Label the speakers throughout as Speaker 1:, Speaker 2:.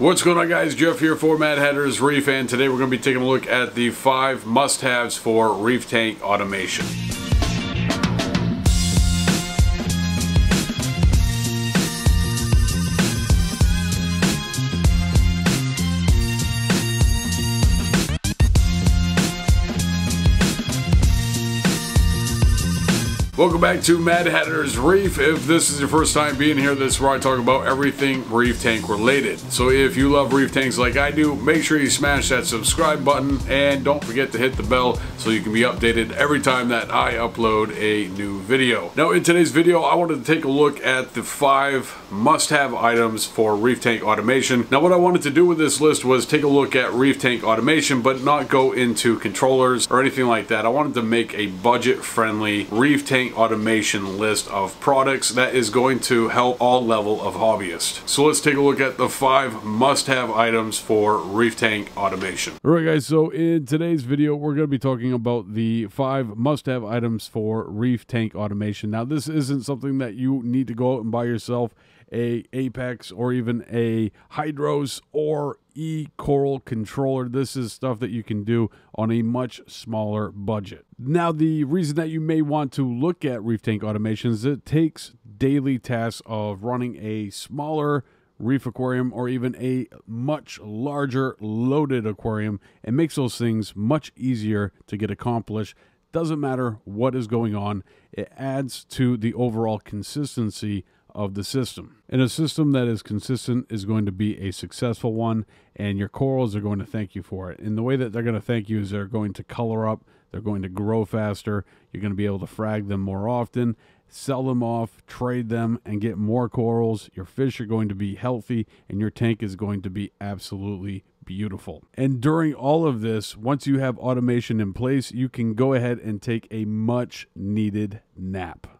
Speaker 1: What's going on guys, Jeff here for Mad Hatters Reef and today we're going to be taking a look at the five must-haves for reef tank automation. Welcome back to Mad Hatters Reef. If this is your first time being here, this is where I talk about everything reef tank related. So if you love reef tanks like I do, make sure you smash that subscribe button and don't forget to hit the bell so you can be updated every time that I upload a new video. Now in today's video, I wanted to take a look at the five must-have items for reef tank automation. Now what I wanted to do with this list was take a look at reef tank automation, but not go into controllers or anything like that. I wanted to make a budget-friendly reef tank automation list of products that is going to help all level of hobbyists. So let's take a look at the five must-have items for reef tank automation. All right guys, so in today's video we're going to be talking about the five must-have items for reef tank automation. Now this isn't something that you need to go out and buy yourself a Apex or even a Hydros or e-coral controller. This is stuff that you can do on a much smaller budget. Now, the reason that you may want to look at Reef Tank automation is it takes daily tasks of running a smaller reef aquarium or even a much larger loaded aquarium and makes those things much easier to get accomplished doesn't matter what is going on it adds to the overall consistency of the system. And a system that is consistent is going to be a successful one, and your corals are going to thank you for it. And the way that they're going to thank you is they're going to color up, they're going to grow faster, you're going to be able to frag them more often, sell them off, trade them, and get more corals. Your fish are going to be healthy, and your tank is going to be absolutely beautiful. And during all of this, once you have automation in place, you can go ahead and take a much needed nap.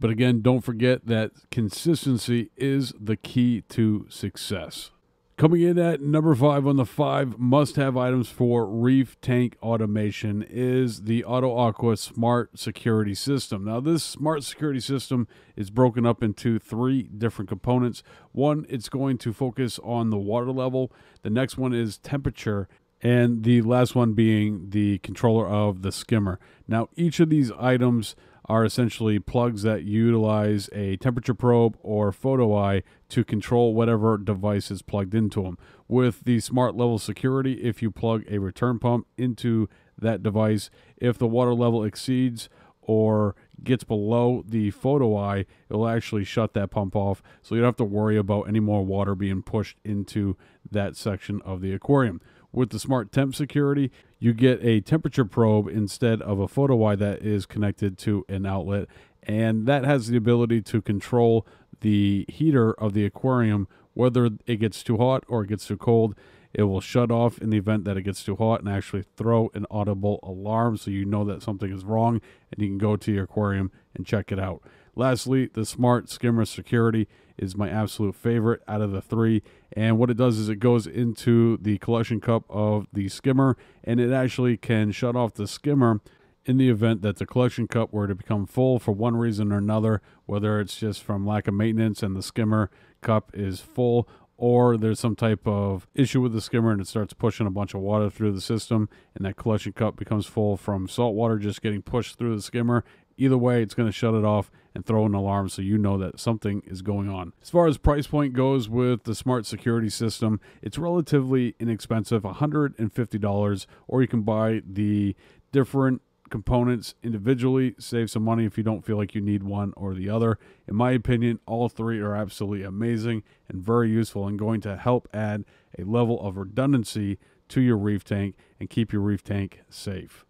Speaker 1: But again, don't forget that consistency is the key to success. Coming in at number five on the five must have items for reef tank automation is the Auto Aqua Smart Security System. Now, this smart security system is broken up into three different components. One, it's going to focus on the water level, the next one is temperature, and the last one being the controller of the skimmer. Now, each of these items are essentially plugs that utilize a temperature probe or photo eye to control whatever device is plugged into them. With the smart level security, if you plug a return pump into that device, if the water level exceeds or gets below the photo eye, it'll actually shut that pump off. So you don't have to worry about any more water being pushed into that section of the aquarium. With the smart temp security, you get a temperature probe instead of a photo eye that is connected to an outlet. And that has the ability to control the heater of the aquarium, whether it gets too hot or it gets too cold. It will shut off in the event that it gets too hot and actually throw an audible alarm so you know that something is wrong and you can go to your aquarium and check it out. Lastly, the Smart Skimmer Security is my absolute favorite out of the three. And what it does is it goes into the collection cup of the skimmer and it actually can shut off the skimmer in the event that the collection cup were to become full for one reason or another, whether it's just from lack of maintenance and the skimmer cup is full, or there's some type of issue with the skimmer and it starts pushing a bunch of water through the system and that collection cup becomes full from salt water just getting pushed through the skimmer Either way, it's going to shut it off and throw an alarm so you know that something is going on. As far as price point goes with the smart security system, it's relatively inexpensive $150, or you can buy the different components individually, save some money if you don't feel like you need one or the other. In my opinion, all three are absolutely amazing and very useful and going to help add a level of redundancy to your reef tank and keep your reef tank safe.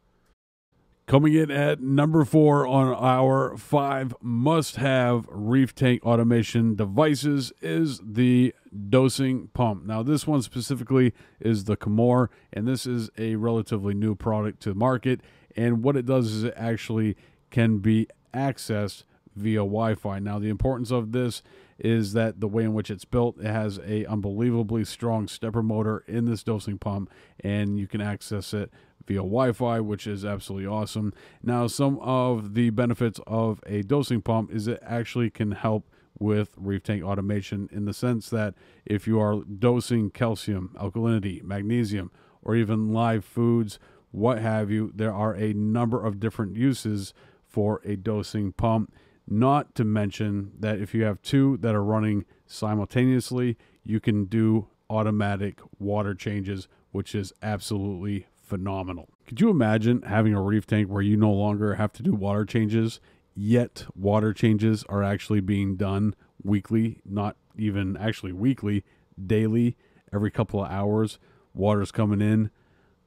Speaker 1: Coming in at number four on our five must have reef tank automation devices is the dosing pump. Now, this one specifically is the Kamoer, and this is a relatively new product to the market. And what it does is it actually can be accessed via Wi-Fi. Now, the importance of this is that the way in which it's built, it has a unbelievably strong stepper motor in this dosing pump, and you can access it via Wi Fi, which is absolutely awesome. Now, some of the benefits of a dosing pump is it actually can help with reef tank automation in the sense that if you are dosing calcium, alkalinity, magnesium, or even live foods, what have you, there are a number of different uses for a dosing pump. Not to mention that if you have two that are running simultaneously, you can do automatic water changes, which is absolutely phenomenal. Could you imagine having a reef tank where you no longer have to do water changes, yet water changes are actually being done weekly, not even actually weekly, daily, every couple of hours? Water's coming in,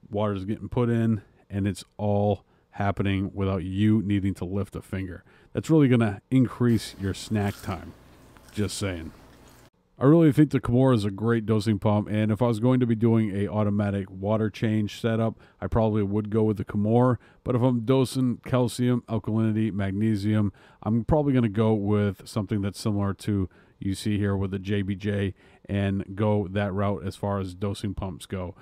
Speaker 1: water's getting put in, and it's all happening without you needing to lift a finger. That's really going to increase your snack time. Just saying. I really think the Kamoer is a great dosing pump, and if I was going to be doing a automatic water change setup, I probably would go with the Kamoer. But if I'm dosing calcium, alkalinity, magnesium, I'm probably going to go with something that's similar to you see here with the JBJ and go that route as far as dosing pumps go.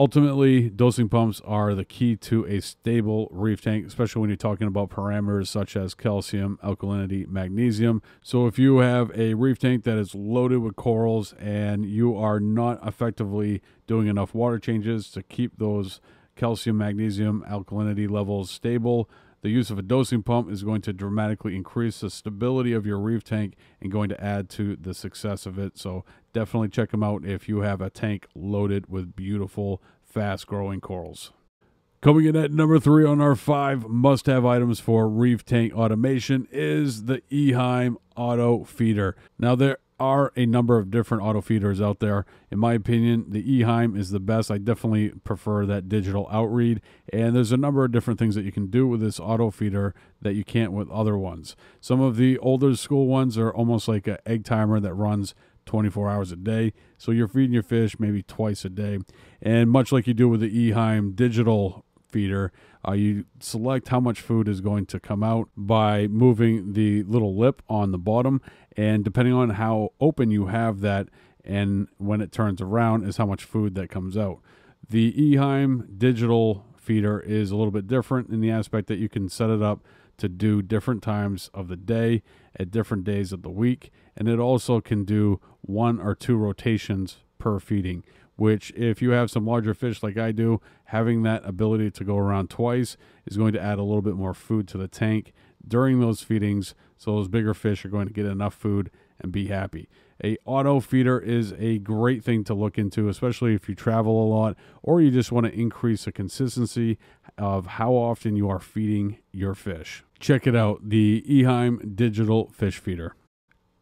Speaker 1: Ultimately, dosing pumps are the key to a stable reef tank, especially when you're talking about parameters such as calcium, alkalinity, magnesium. So, if you have a reef tank that is loaded with corals and you are not effectively doing enough water changes to keep those calcium, magnesium, alkalinity levels stable, the use of a dosing pump is going to dramatically increase the stability of your reef tank and going to add to the success of it. So definitely check them out if you have a tank loaded with beautiful, fast growing corals. Coming in at number three on our five must have items for reef tank automation is the Eheim Auto Feeder. Now, there are a number of different auto feeders out there. In my opinion, the Eheim is the best. I definitely prefer that digital outread. And there's a number of different things that you can do with this auto feeder that you can't with other ones. Some of the older school ones are almost like an egg timer that runs 24 hours a day. So you're feeding your fish maybe twice a day. And much like you do with the Eheim digital feeder, uh, you select how much food is going to come out by moving the little lip on the bottom. And depending on how open you have that, and when it turns around, is how much food that comes out. The Eheim digital feeder is a little bit different in the aspect that you can set it up to do different times of the day at different days of the week. And it also can do one or two rotations per feeding, which, if you have some larger fish like I do, having that ability to go around twice is going to add a little bit more food to the tank during those feedings so those bigger fish are going to get enough food and be happy. A auto feeder is a great thing to look into, especially if you travel a lot or you just want to increase the consistency of how often you are feeding your fish. Check it out, the Eheim Digital Fish Feeder.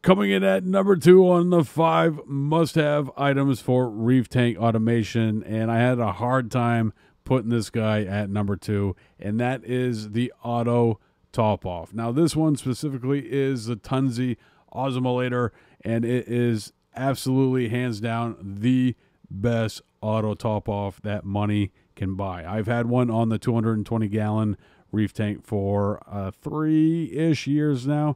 Speaker 1: Coming in at number two on the five must have items for reef tank automation. And I had a hard time putting this guy at number two, and that is the auto top off. Now, this one specifically is the Tunze Osmolator, and it is absolutely hands down the best auto top off that money can buy. I've had one on the 220 gallon reef tank for uh, three ish years now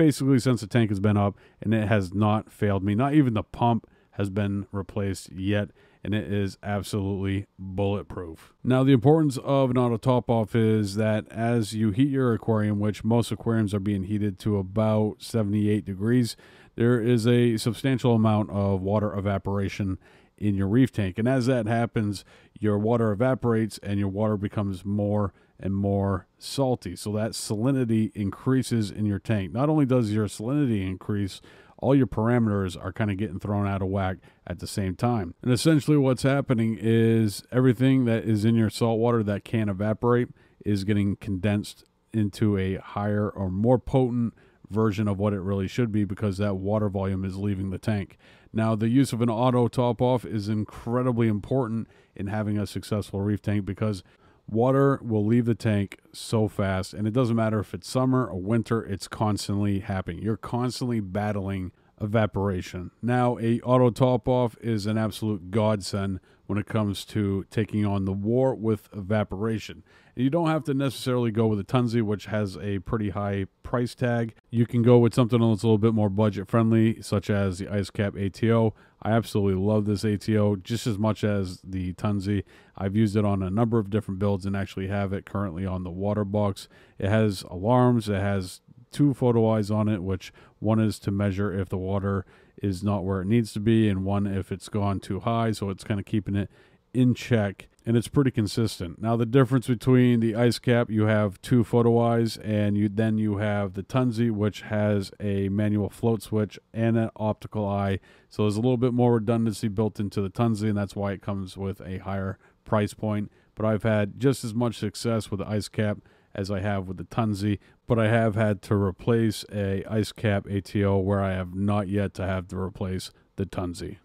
Speaker 1: basically since the tank has been up, and it has not failed me. Not even the pump has been replaced yet, and it is absolutely bulletproof. Now, the importance of an auto top off is that as you heat your aquarium, which most aquariums are being heated to about 78 degrees, there is a substantial amount of water evaporation in your reef tank. And as that happens, your water evaporates and your water becomes more and more salty. So that salinity increases in your tank. Not only does your salinity increase, all your parameters are kind of getting thrown out of whack at the same time. And essentially, what's happening is everything that is in your salt water that can evaporate is getting condensed into a higher or more potent version of what it really should be because that water volume is leaving the tank. Now, the use of an auto top off is incredibly important in having a successful reef tank because water will leave the tank so fast and it doesn't matter if it's summer or winter it's constantly happening. You're constantly battling evaporation. Now a auto top off is an absolute godsend when it comes to taking on the war with evaporation. And you don't have to necessarily go with a Tunze, which has a pretty high price tag. You can go with something that's a little bit more budget friendly such as the IceCap ato I absolutely love this ATO just as much as the Tunze. I've used it on a number of different builds and actually have it currently on the water box. It has alarms, it has
Speaker 2: two photo eyes on it, which one is to measure if the water is not where it needs to be, and one if it's gone too high. So it's kind of keeping it in check and it's pretty consistent. Now the difference between the IceCap, you have two photo eyes, and you then you have the Tunze, which has a manual float switch and an optical eye. So there's a little bit more redundancy built into the Tunze, and that's why it comes with a higher price point. But I've had just as much success with the IceCap as I have with the Tunze, but I have had to replace a IceCap ATO where I have not yet to have to replace the Tunze.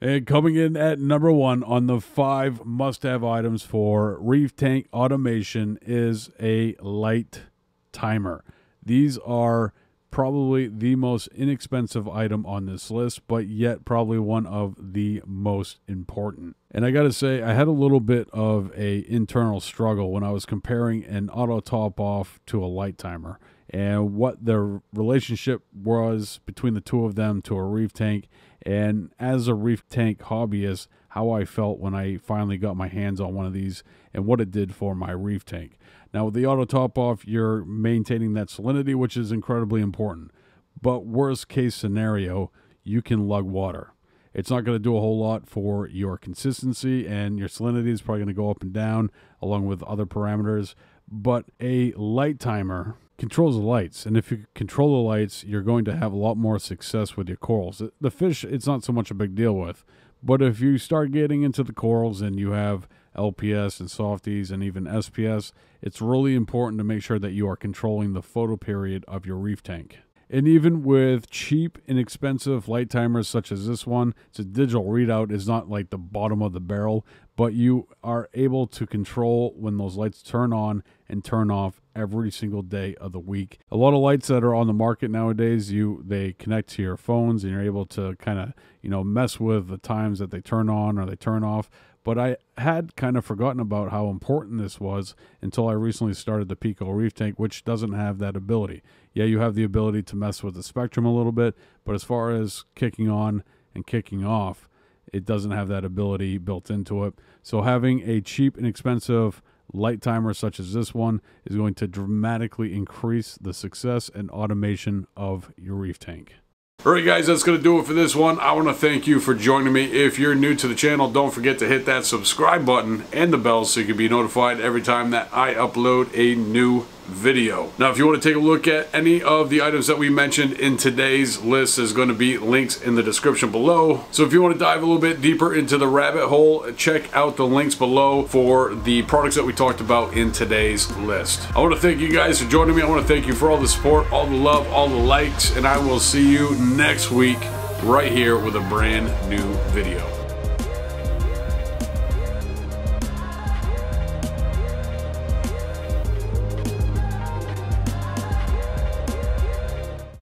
Speaker 2: And coming in at number one on the five must have items for reef tank automation is a light timer. These are probably the most inexpensive item on this list, but yet probably one of the most important. And I got to say, I had a little bit of a internal struggle when I was comparing an auto top off to a light timer and what the relationship was between the two of them to a reef tank and as a reef tank hobbyist, how I felt when I finally got my hands on one of these and what it did for my reef tank. Now, with the auto top off, you're maintaining that salinity, which is incredibly important. But worst case scenario, you can lug water. It's not going to do a whole lot for your consistency, and your salinity is probably going to go up and down along with other parameters. But a light timer controls the lights. And if you control the lights, you're going to have a lot more success with your corals. The fish, it's not so much a big deal with. But if you start getting into the corals and you have LPS and softies and even SPS, it's really important to make sure that you are controlling the photo period of your reef tank. And even with cheap, inexpensive light timers such as this one, it's a digital readout. It's not like the bottom of the barrel, but you are able to control when those lights turn on and turn off every single day of the week. A lot of lights that are on the market nowadays, you they connect to your phones and you're able to kind of, you know, mess with the times that they turn on or they turn off. But I had kind of forgotten about how important this was until I recently started the Pico Reef Tank, which doesn't have that ability. Yeah, you have the ability to mess with the spectrum a little bit, but as far as kicking on and kicking off, it doesn't have that ability built into it. So having a cheap and expensive light timer such as this one is going to dramatically increase the success and automation of your reef tank.
Speaker 1: Alright guys, that's going to do it for this one. I want to thank you for joining me. If you're new to the channel, don't forget to hit that subscribe button and the bell so you can be notified every time that I upload a new video. Now, if you want to take a look at any of the items that we mentioned in today's list, there's going to be links in the description below. So if you want to dive a little bit deeper into the rabbit hole, check out the links below for the products that we talked about in today's list. I want to thank you guys for joining me. I want to thank you for all the support, all the love, all the likes, and I will see you next week right here with a brand new video.